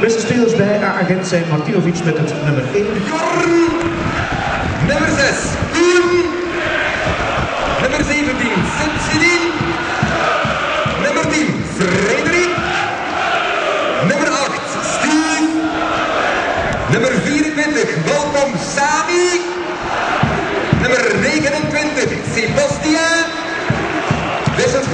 Beste spelers bij A-agent zijn Martinovic met het nummer 1. Nummer 6, Nummer 17,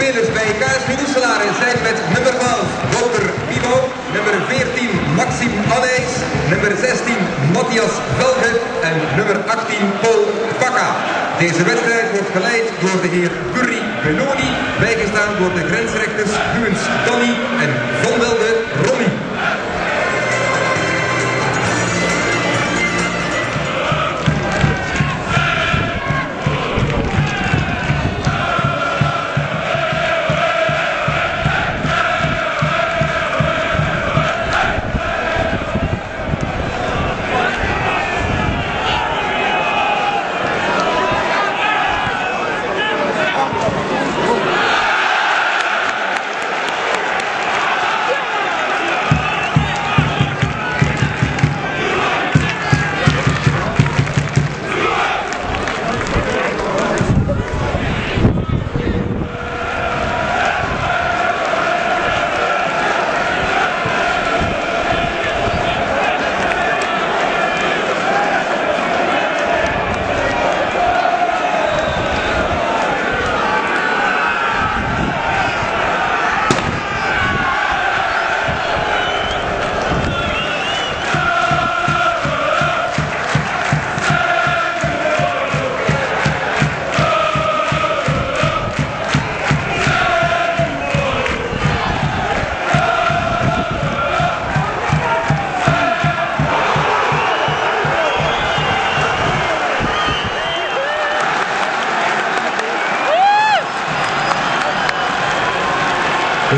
Wisselspelers bij KSV Roeselaar zijn met nummer 12, Wouter Vivo. Nummer 14, Maxim Anijs. Nummer 16, Matthias Velge. En nummer 18, Paul Bakka. Deze wedstrijd wordt geleid door de heer Curry Benoni, bijgestaan door de grensrechters Huens Danny en Van Welde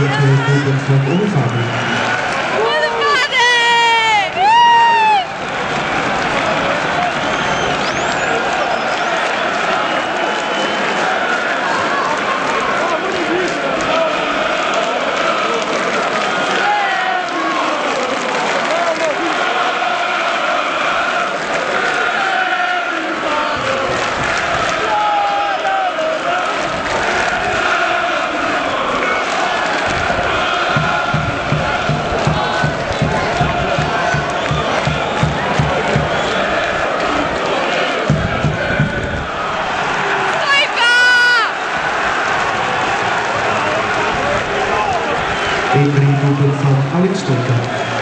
Het doelpunt van Olifant. Gabriel from Alex Tolkien.